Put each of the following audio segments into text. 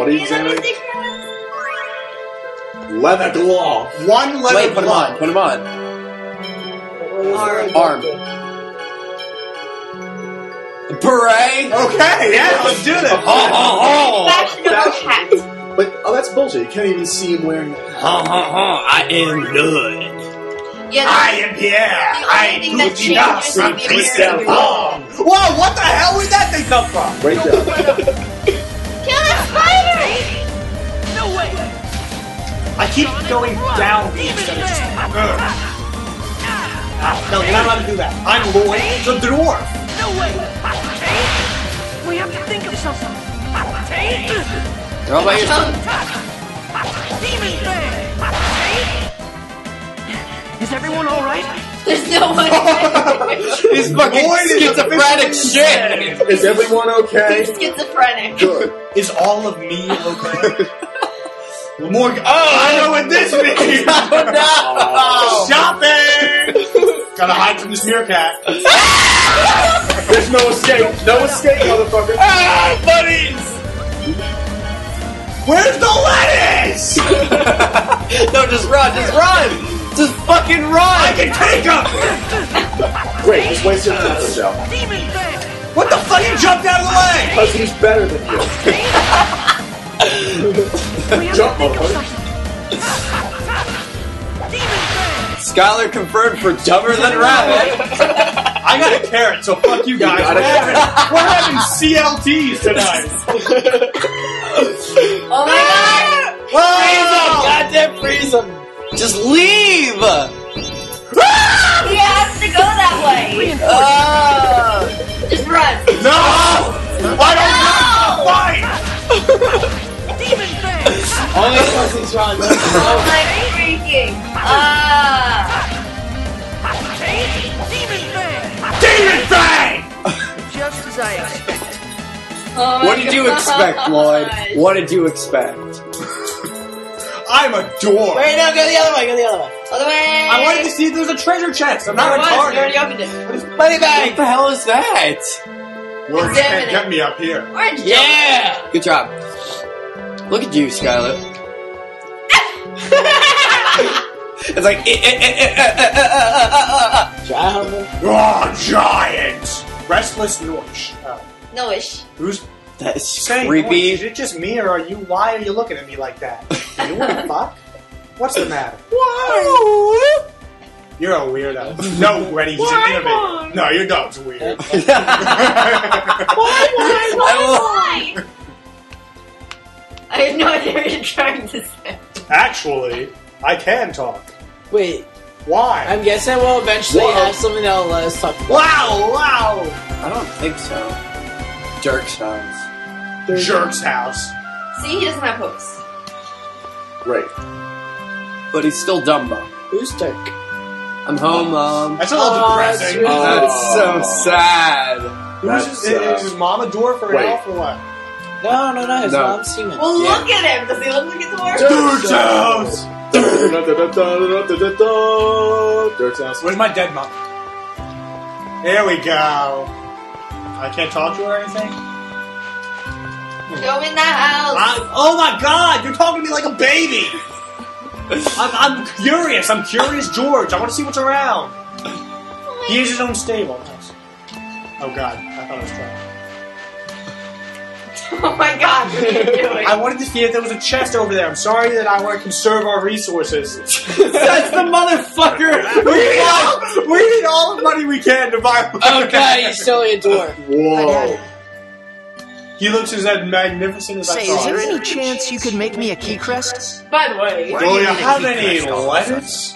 What are you examining? Leather glove. One leather Wait, put him on. Put him on. Arm. Arm. Beret. Okay, yeah, let's do this. Oh, oh, oh. Fashionable hat. But oh, that's bullshit. You can't even see him wearing. Ha ha ha! I am good. Yeah, I am Pierre. I only thing do that the changes nuts is from the Christian appearance. Palm. Whoa, what the hell? Where'd that thing come from? Right there. Kill the spider! I keep going down instead of just. Ugh. Ah, No, you're not allowed to do that. I'm Lloyd the dwarf. No way! We have to think of something. They're all by yourself. Demon thing. Is everyone all right? There's no one. These fucking Lloyd is schizophrenic officially shit. Is everyone okay? He's Schizophrenic. Good. Is all of me okay? More. Oh, I know what this means. Oh, Shopping. Gotta hide from this meerkat. There's no escape. No escape, motherfucker. Ah, buddies! Where's the lettuce? no, just run, just run! Just fucking run! I can take him. Great, just waste your time, Michelle. Demon thing. What the fuck? He jumped out of the way. Because he's better than you. Jump, to think motherfucker. something. Demon thing. Scholar confirmed for dumber than rabbit. I got a carrot, so fuck you guys. got We're having, we're having CLTs tonight. Oh my ah! God! Freeze him! Goddamn freeze him! Just leave! god! He has to go that way. Ah! Just run. No! I don't want to fight! Demon thing. Only because he's trying to. Oh my freaking. Ah. Demon thing. Demon thing! Just as I expected. Oh What did you expect, Lloyd? What did you expect? I'm a door. Wait, no, go the other way. Go the other way. Other way. I wanted to see if there's a treasure chest. I'm not retarded. You already opened it. What is money bag? What the hell is that? Words can't it. get me up here. Orange yeah. Good job. Look at you, Schuyler. it's like giant. Oh, giant. Restless Noishe. Oh. Noishe. Who's that's saying creepy. Is it just me, or are you? Why are you looking at me like that? You want to fuck? What's the matter? You're a weirdo. No, Reddy, he's an innovator. No, your dog's weird. Why? I Why? why? I have no idea what you're trying to say. Actually, I can talk. Wait, Why? I'm guessing we'll eventually Whoa. have something that'll let us talk about. wow, wow! I don't think so. Dirk's house. Jerk's house. See, he doesn't have hooks. Right. But he's still Dumbo. Who's Dirk? I'm home, Mom. That's a little Oh, that's depressing. really- That's so sad. Who's That's, his, uh, is his mom a dwarf or an wait. elf or what? No, no, no. His No. mom's human. Well, Yeah. look at him. Does he look like a dwarf? Dirk's house! Dirt's house. Where's my dead mom? There we go. I can't talk to her or anything? Go in the house. I, oh my god, you're talking to me like a baby! I'm, I'm curious, I'm curious George, I want to see what's around. He has his own stable. Nice. Oh god, I thought I was trying. Oh my god, what are you doing? I wanted to see if there was a chest over there. I'm sorry that I want to conserve our resources. That's the motherfucker! we, need all, we need all the money we can to buy. Okay, he's totally a dwarf. Whoa. He looks as magnificent as I Say, thought. is there any chance you could make me a key crest? By the way, Do you have any lettuce?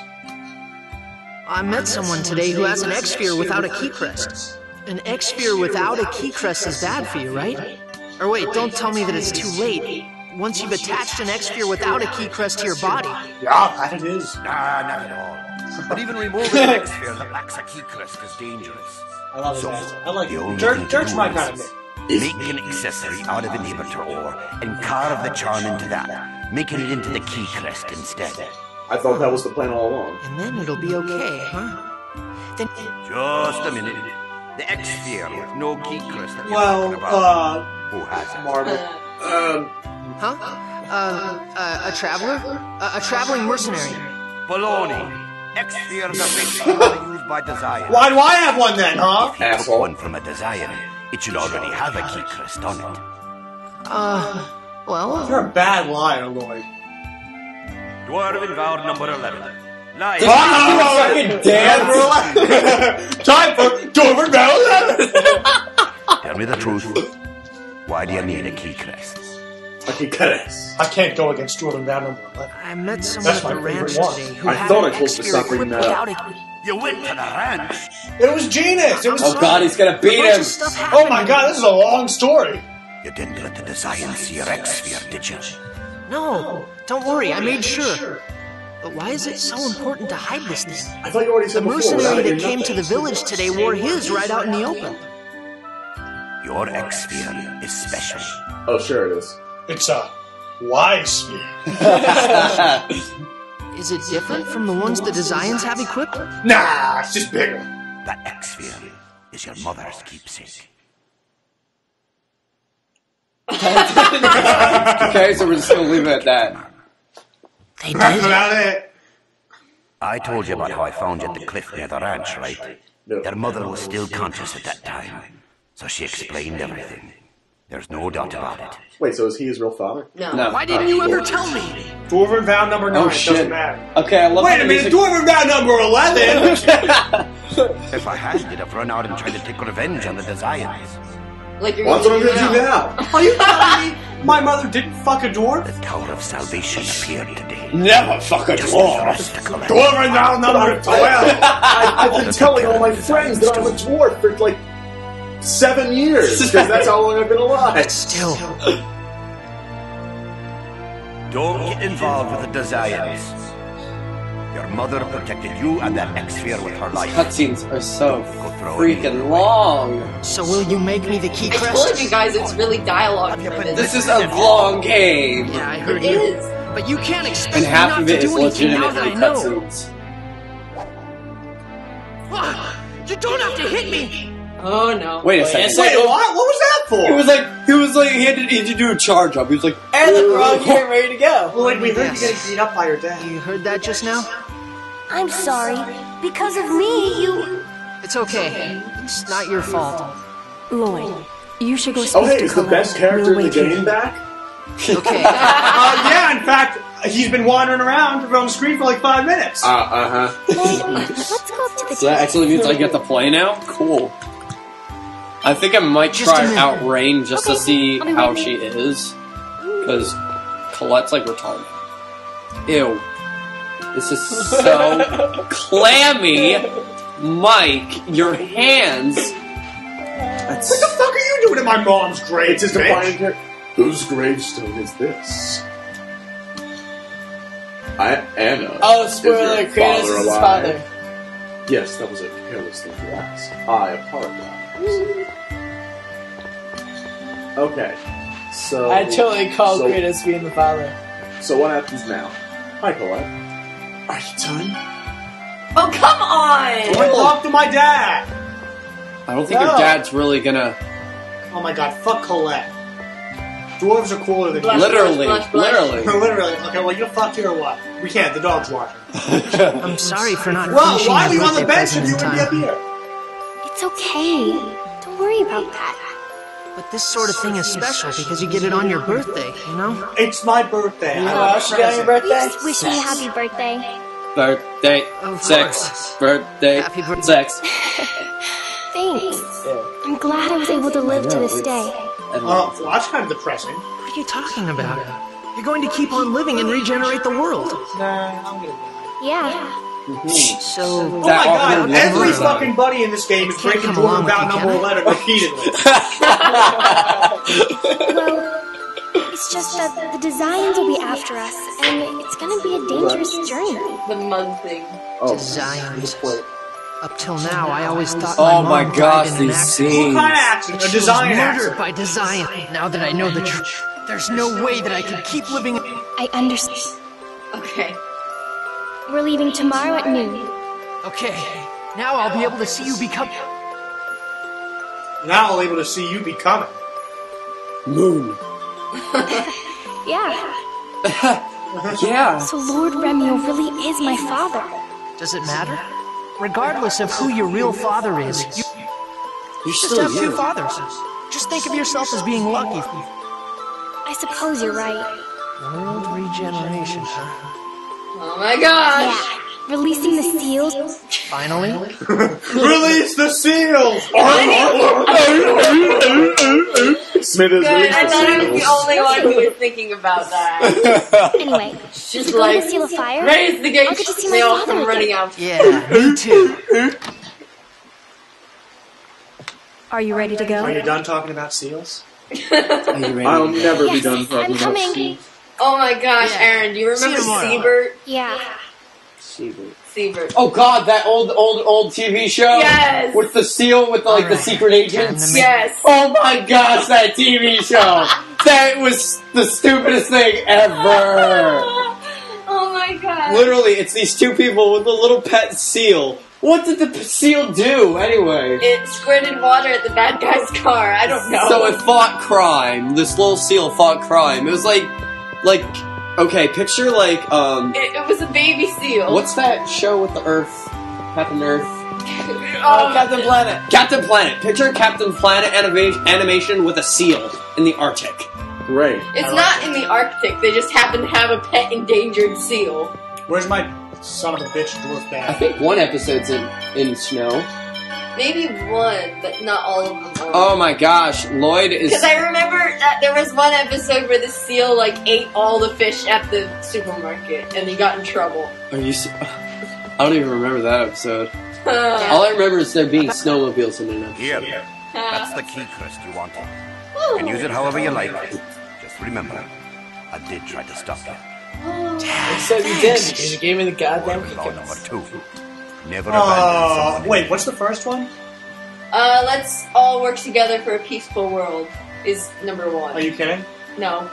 I met someone today who has an Exsphere without a key crest. An Exsphere without a key crest is bad for you, right? Or wait, don't tell me that it's too late. Once you've attached an Exsphere without a key crest to your body. Yeah, that it is. Nah, not at all. But even removing an Exsphere that lacks a key crest is dangerous. I love his So, answer. I like the it. only Church, church my kind of thing. Make an accessory out of inhibitor ore and carve the charm into that, making it into the key crest instead. I thought that was the plan all along. And then it'll be okay, huh? Then Just a minute. The X sphere with no key crest that you're Well, talking about. uh, Who has it? Marvel. Um, Huh? Uh, uh, a traveler? A, a traveling mercenary. Baloney. Exspheres are basically used by Desian. Why do I have one then, huh? If you Asshole. one from a Desian, it should already have a key crest on it. Uh, well, You're a bad liar, Lloyd. Dwarven vow number 11. Lies. Fucking damn Time for Dover Bell. Tell me the truth. Why do you need a key crest? A key cuts. I can't go against Jordan Down number 11. I met someone That's at the my ranch favorite one. today who I had thought an I told you to Exsphere stop bringing that without up. a... You went to the ranch. It was genius. It was. Oh god, he's gonna beat A him. Oh my god, this is a long story. You didn't let the Desians see your Exsphere, did you? No, don't worry, I made sure. But why is it so important to hide this thing? I thought you already The said before. mercenary that came to the village today wore his right out in the open. Your Exsphere is special. Oh, sure it is. It's a wise sphere. Is it different from the ones the Desians have equipped? Nah, it's just bigger. That Exsphere is your mother's keepsake. okay, so we're just gonna leave it at that. They That's did? about it. I told you about how I found you at the cliff near the ranch, right? No. Your mother was still conscious at that time, so she explained everything. There's no doubt about it. Wait, so is he his real father? No. No. Why didn't you ever tell me? Dwarven vow number oh, nine. Oh it shit. Doesn't matter. Okay, I love Wait a minute, music- Dwarven vow number eleven. If I had, you'd have run out and tried to take revenge on the Desians. Like you're Well, that's what I'm gonna gonna do do now. now. Are you telling me my mother didn't fuck a dwarf? The Tower of Salvation appeared today. Never fuck a Just for dwarf. us to. Dwarven vow number twelve. I, I've been telling all my friends that I'm a dwarf for like seven years because that's how long I've been alive. Still, Don't get involved with the Desians. Your mother protected you and that Exsphere with her life. Cutscenes are so Go throw it freaking long. so will you make me the key I crest? told you guys it's really dialogue Have you driven. This is a long game, Yeah, I heard It you. is. But you can't expect and me half not of to it is do anything now that I legitimately know. cutscenes. You don't have to hit me. Oh no. Wait a second. Wait, what? What was that for? He was like, he was like, he had to, he had to do a charge up. He was like, and the we're all getting ready to go. Lloyd, we heard Yes. you getting beat up by your dad. You heard that just now? I'm sorry. Because of me, you. It's okay. It's not your fault. Lloyd, you should go speak Oh, hey, to is the best character We'll in the wait here. game back? Okay. Uh, yeah, in fact, he's been wandering around on the screen for like five minutes. Uh, uh huh. Lloyd, let's go up to the so that actually means I get to play now? Cool. I think I might Just try minute. out Raine just to see I'll how she is. Because Colette's like retarded. Ew. This is so clammy. Mike, your hands. That's What the fuck are you doing in my mom's grave? It's his bitch? defining character. Whose gravestone is this? I Anna. Oh, is spoiler, your Kratos father is his alive? father. Yes, that was a careless thing to ask. I apologize. Okay, so I totally called so, Kratos being the father. So what happens now? Hi, Colette. Are you done? Oh come on! Don't talk to my dad. I don't think No. your dad's really gonna. Oh my god, fuck Colette. Dwarves are cooler than Blush. Literally, blush, blush. literally. Literally. Okay, well, you fucked her or what? We can't. The dog's watching. I'm sorry for not Well, finishing why your were you on the birthday bench if present you in would be up time. here? It's okay. Don't worry about that. But this sort of thing is special because you get it on your birthday, you know? It's my birthday. You I know want how a she got on your birthday? Please wish me a happy birthday. Birthday, Of sex. course. Birthday, Happy birthday. sex. Thanks. I'm glad I was able to live to this day. Uh, well, that's kind of depressing. What are you talking about? You're going to keep on living and regenerate the world. Nah, I'm gonna die. Yeah. Yeah. Mm-hmm. So, Oh my god, every fucking buddy in this game is Can't breaking come along Dwarven with Vow you, number can 11 repeatedly. Well, it's just that the Desians will be after us, and it's gonna be a dangerous journey. The mud thing. Oh, Desians. up till now, I always thought Oh my my mom gosh, died in an these accident. what scenes. kind of accident? A She design murdered by Desian. Now that I know the truth, there's no way that I can keep living. I understand. Okay. We're leaving tomorrow at noon. Okay, now I'll be able to see you become. Now I'll be able to see you becoming. Moon. Yeah. yeah. So Lord Remiel really is my father. Does it matter? Regardless of who your real father is, you You're just still have two fathers. Just think of yourself as being lucky. I suppose you're right. World regeneration, huh? Oh my gosh. Yeah. Releasing the seals. Finally? Release the seals! Smith is Good. I released thought I the was the seals. only one who was thinking about that. Anyway, Just should go to like the seal of fire? raise the gate. I'll get to see They my all father come again. running out. Yeah, me too. Are you ready to go? Are you done talking about seals? Are you ready? I'll never be Yes, done I'm talking about coming. seals. Oh my gosh, Yeah. Aaron, do you remember tomorrow. Seabert? Yeah. Seabert. Oh God, that old, old, old TV show. Yes. With the seal, with the, like the secret agents. Yes. Oh my gosh, that TV show! that was the stupidest thing ever. Oh my god. Literally, it's these two people with a little pet seal. What did the seal do anyway? It squirted water at the bad guy's car. I don't know. So it fought crime. This little seal fought crime. It was like, like, okay, picture like, um, It, it was a baby seal. what's that show with the Earth? Captain Earth? Oh, Captain Planet. Captain Planet. Picture Captain Planet anima- animation with a seal in the Arctic. Great. It's not in the Arctic. They just happen to have a pet endangered seal. Where's my son of a bitch dwarf I think one episode's in, in snow. Maybe one, but not all of them. Oh my gosh, Lloyd is. Because I remember that there was one episode where the seal like ate all the fish at the supermarket, and he got in trouble. Are you? I don't even remember that episode. Uh, All I remember is there being snowmobiles in an episode. Here, that's the key crest you wanted. You can use it however you like. Just remember, I did try to stop you. Except you did because you gave me the goddamn Law number two. Never abandon Uh, someone. wait, what's the first one? uh, let's all work together for a peaceful world. Is number one. Are you kidding? no,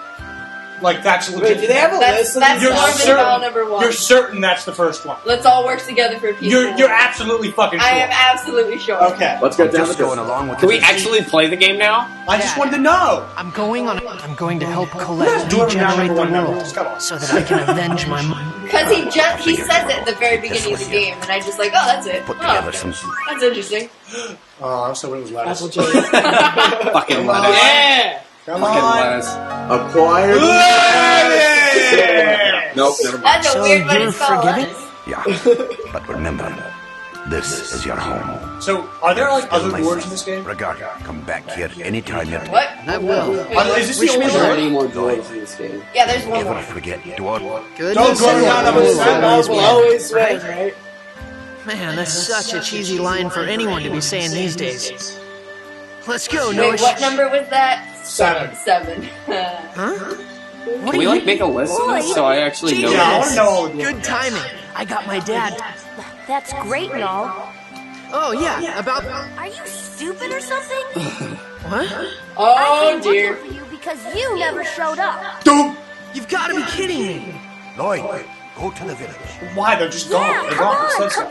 Like that's Wait, legit. do they have a that's list of that's these? You're Norman certain- Bell number one. You're certain that's the first one. Let's all work together for a peaceful. You're you're absolutely fucking sure. I am absolutely sure. Okay. Let's get I'm down just to going business. along with Can the we actually play the game now? I just wanted to know. I'm going on. I'm going to help Colette Do it now, regenerate number the one, number world one. Come on. so that I can avenge my mom. Because he just he says it at the very beginning of the game, and I just like, oh, that's it. Put Oh, some. that's interesting. Oh, I was hoping it was lettuce. Applejack. Fucking lettuce. yeah! Come Fucking on. lettuce. Acquired. Hey! Nope, never mind. That's a So weird way you're to lettuce. Yeah, but remember, this is your home. So, are there like other my dwarves in this game? Regard, come back here anytime you What? I will. Are- is this Wish the me only Are there luck. any more dwarves in this game? Yeah, there's one Never more. forget, dwarf. Goodness go and down on the will side. always will always win, right? Man, that's such a cheesy line for anyone to be saying these days. Let's go, Wait, Noah. what number was that? Seven. Seven. Huh? What Can we like make a list of this so I actually know? Yeah, I this? want to know all the dwarves. Good timing. I got my dad. That's great and all. Oh yeah, about Are you stupid or something? what? oh dear. for you because you never showed up. Dude! You've got to be kidding me. Lloyd, go to the village. Why? They're just gone. Yeah, They're come gone. on, It said.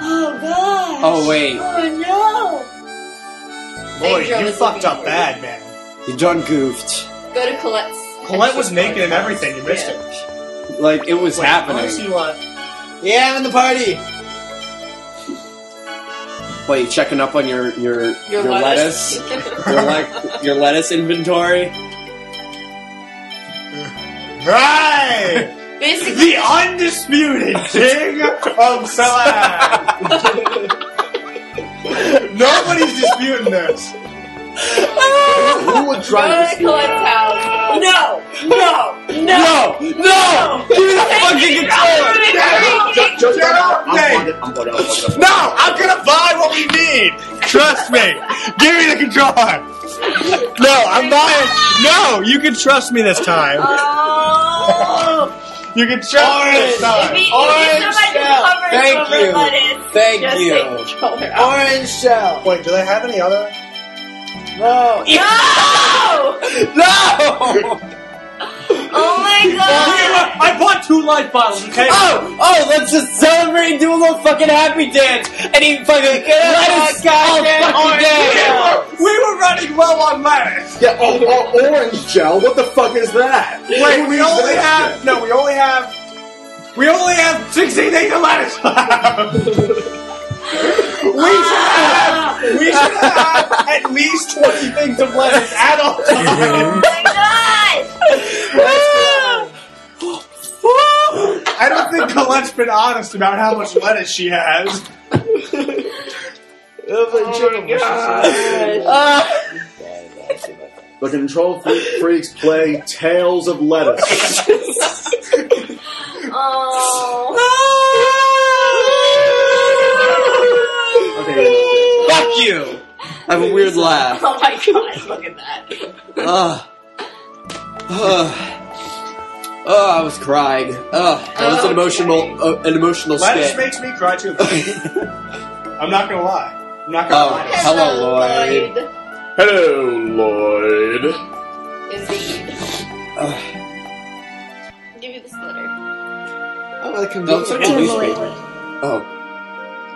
Oh god. Oh wait, Oh no. Lloyd, you is fucked up bad, man. you done goofed. Go to Colette's. Colette was naked and everything. You missed it. Like it was Wait, I happening. Wanna see what. Yeah, I'm in the party. Wait, you checking up on your your Your, your lettuce, your like your lettuce inventory. Right! Basically, the undisputed king of Salad! Nobody's disputing this. Who would drive this? to to house. No! No! No! No, no! Give me the fucking controller! Just, just, I'm Nate. bugging, I'm bugging, I'm bugging. No! I'm gonna buy what we need! Trust me! Give me the controller! No, I'm buying. No, you can trust me this time. Oh! You can trust me this If time. you, if Orange you somebody shell. Thank over you. lettuce, Thank just you. controller. Orange shell. Wait, do they have any other? No. No! No! Oh my you know god! I bought two light bottles, okay? Oh, oh, let's just celebrate and do a little fucking happy dance and eat fucking lettuce all fucking day. We were running low on lettuce. Yeah, oh, oh, orange gel. What the fuck is that? Wait, we only have no. We only have. We only have sixteen things of lettuce. we should have. We should have at least twenty things of lettuce at all Oh times. my god! I don't think Colette's been honest about how much lettuce she has. Oh my god! Uh. The Control Freak Freaks play Tales of Lettuce. Oh. Okay, Fuck you! I have a weird laugh. Oh my god, look at that. Ugh. Ugh. Oh, I was crying. Ugh, that was an emotional, uh, an emotional Lettuce skit. makes me cry too. I'm not gonna lie. I'm not gonna Oh. lie. Hello, Lloyd. Hello, Lloyd. Indeed. Ugh. Give you this letter. Oh, like That looks like a Dear newspaper. Lloyd, Oh,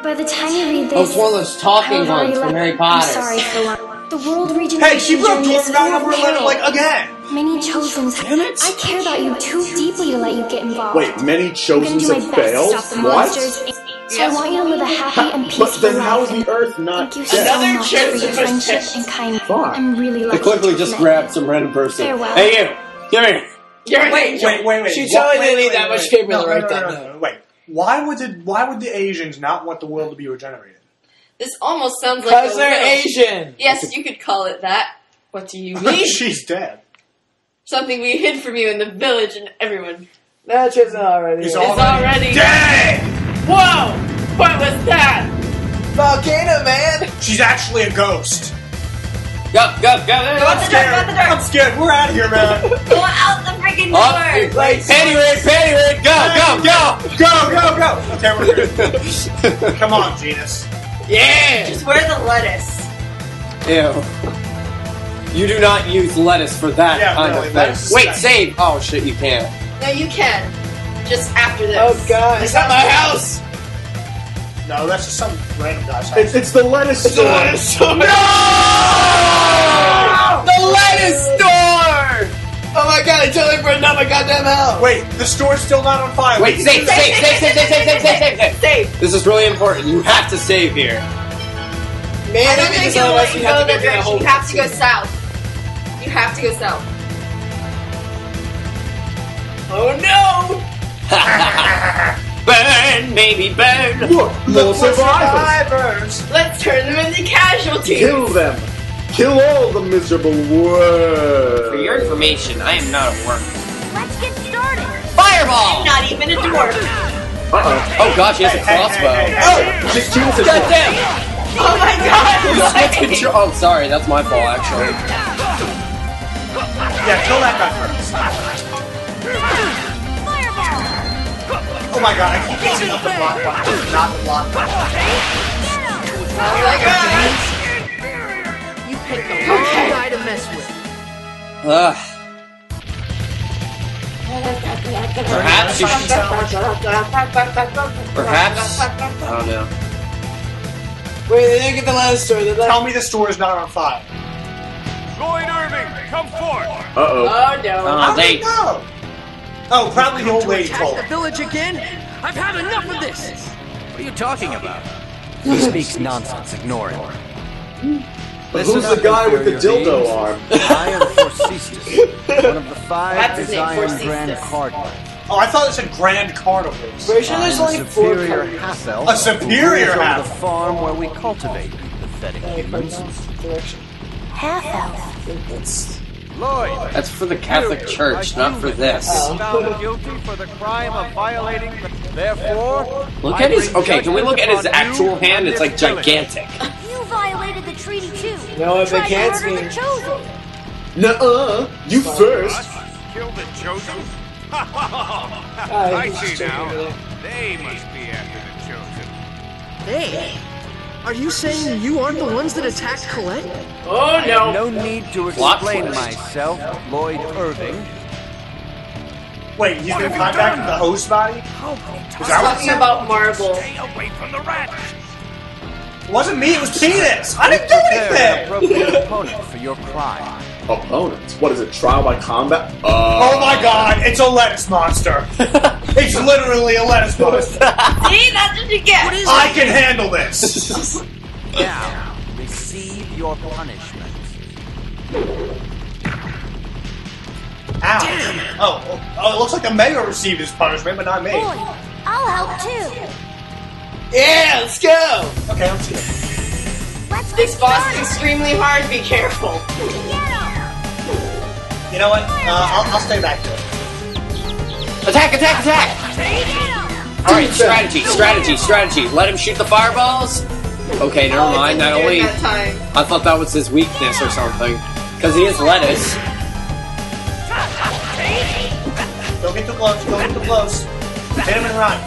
by the time you read this, oh, it's one of those talking I've ones from left- Harry I'm sorry for one. The world region. Hey, she broke Dormouse number eleven like again. Many chosens. Damn it. I care about you too deeply to let you get involved. Wait, many I'm chosens have failed? What? monsters. So I Yes. want you to live a happy and But peaceful then how life. is the Earth not Thank you so? Another much for your friendship and kindness. Fuck. I'm really I lucky. quickly just grabbed some random person. Farewell. Hey, you! Come here! You're Wait, wait, wait, wait. She totally didn't need that wait, much wait. paper to No, no, write no, that no, down. no, Wait, why would the why would the Asians not want the world to be regenerated? This almost sounds like Because a they're riddle. Asian. Yes, you could call it that. What do you mean? She's dead. Something we hid from you in the village and everyone That's just already. He's here. all- is already Dead. Whoa! What was that? Volcano man. She's actually a ghost. Go, go, go! Go out the door, go out the I'm scared. We're out of here, man. Go out the freaking Up, door! Like, panty raid, panty raid, go, go, go! Go, go, go. Okay, we're good. Come on, Genis. Yeah! Just wear the lettuce. Ew. You do not use lettuce for that Yeah, kind really, of thing. Wait, save! Oh shit, you can't. No, you can. Just after this. oh god. Is that my house? No, that's just some random guy's house. It's, it's the lettuce It's a store. lettuce store. The lettuce store! Oh my god, I totally burned down my goddamn house. Wait, the store's still not on fire. Wait, save, save, save, save, save, save, save, save, save! Safe. This is really important. You have to save here. Man, I don't think this it'll let you we have go to that the direction. You have to go south. You have to go south. Oh no! burn, baby, burn! Look, more survivors. Let's turn them into casualties. Kill them. Kill all the miserable For your information, I am not a worker. Let's get started. Fireball! I'm Not even a dwarf. Uh-oh. Oh gosh, he has a Hey, hey, crossbow. hey, hey, Oh, hey. just Genis is God damn! Oh my god! Switch control. Oh, sorry, that's my fault actually. Yeah, kill that guy first. My god, I keep mixing up the block button, not the block button. Oh my god! You picked the wrong guy to mess with. Ugh. Perhaps you should. tell Perhaps. I don't know. Wait, they didn't get the lettuce store, did they? Tell me the store is not on fire. Lloyd Irving, come forth! Uh-oh. Oh no. Uh, How they. did know? Oh, probably the old lady told The village again? I've had enough of this. What are you talking about? He speaks nonsense. Ignore him. But who's the guy with the dildo arm? I am Forcystus, one of the five That's his Grand Forcystus. Cardinals. Oh, I thought it said Grand Carnivals. Pretty sure there's I'm only a superior half elf. A superior who half. the farm where we cultivate pathetic humans. Half elf. Lloyd, That's for the Catholic Church, not for this. found guilty for the crime of violating. The, therefore, Look at his. Okay, can we look at his actual hand? It's like gigantic. You violated the treaty too. No, if they can't murder see. the chosen. Nuh-uh. You first. Kill the chosen? I see now. They must be after the chosen. Hey, are you saying you aren't the ones that attacked Colette? Oh no. No need to explain myself, Lloyd Irving. Wait, he's been contacting the host body? Is that what Talking about marble. Stay away from the rat. wasn't me. It was penis. I didn't do Prepare an anything. appropriate opponent for your crime. Opponents. What is it? Trial by combat? Uh, Oh my god, it's a lettuce monster. it's literally a lettuce monster. See, that's what you get. I can handle this. Now, receive your punishment. Ow. Oh, oh, oh, it looks like the mayor received his punishment, but not me. Boy, I'll help too. Yeah, let's go. Okay, let's go. Let's This get boss is extremely hard. Be careful. You know what? Uh, I'll, I'll stay back there. Attack! Attack! Attack! All right, strategy, strategy, strategy. Let him shoot the fireballs. Okay, never Oh, mind. it's Not during only that time. I thought that was his weakness or something, because he is lettuce. Don't get too close. Don't get too close. Hit him and run.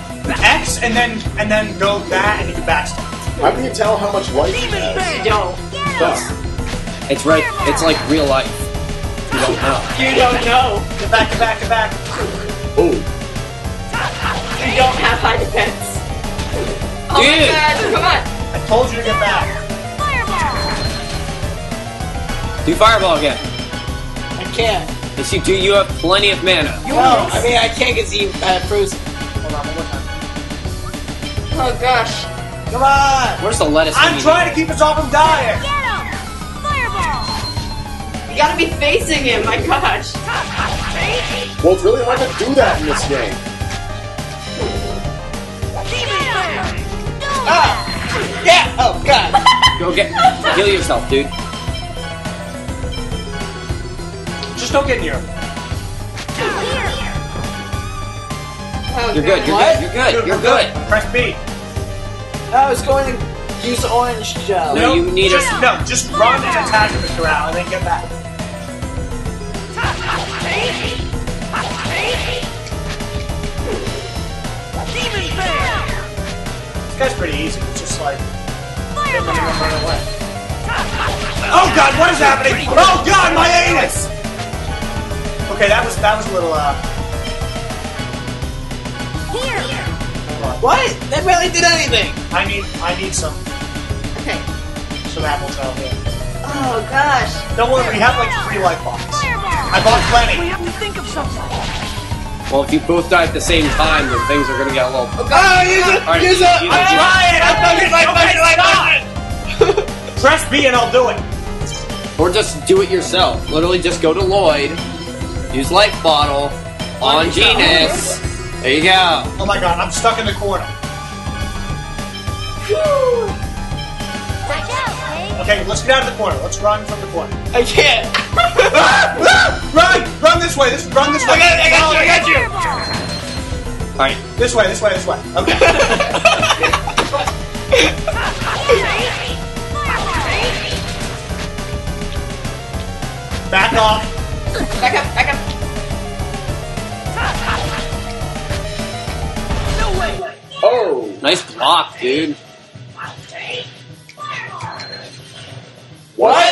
X and then and then go that and you can backstab. How can you tell how much life he has? You don't. Yes. It's right. It's like real life. You don't know. You don't know. Get back, get back, get back. Oh, You don't have high defense. Oh Dude. my god! Come on. I told you to get back. Do fireball again. I can't. Yes, you do. You have plenty of mana. No, I mean I can't because he uh, frozen. Hold on, one more time. Oh gosh. Come on. Where's the lettuce? I'm trying to keep us all from dying. You gotta be facing him. My gosh. well, it's really hard to do that in this game. Ah! Yeah! Oh god! need? Go get. Heal yourself, dude. Just don't get near him. Oh, You're good. You're What? good. You're good. You're good. Press B. I was going to use orange gel. No, you need just, a- No, just run and attack him, Mr. Al, and then get back. This guy's pretty easy. It's just like hit him run away. Oh god, what is happening? Oh god, my anus! Okay, that was that was a little uh Here. What? That barely did anything. I need I need some Okay. some apple gel here. Oh gosh. Don't worry, we have like three life bars. I bought plenty. Well, if you both die at the same time, then things are gonna get a little. Oh god. use it! All right, use it! I'm you- trying! I'm fucking like fucking like fucking! Press B and I'll do it. Or just do it yourself. Literally, just go to Lloyd, use life bottle on Genis. There you go. Oh my god, I'm stuck in the corner. Watch out, Pig. Okay, let's get out of the corner. Let's run from the corner. I can't! run! Run this way. This run this way. I got, I got you! I got you! All right. This way. This way. This way. Okay. Back off. Back up. Back up. Oh, Nice block, dude. What?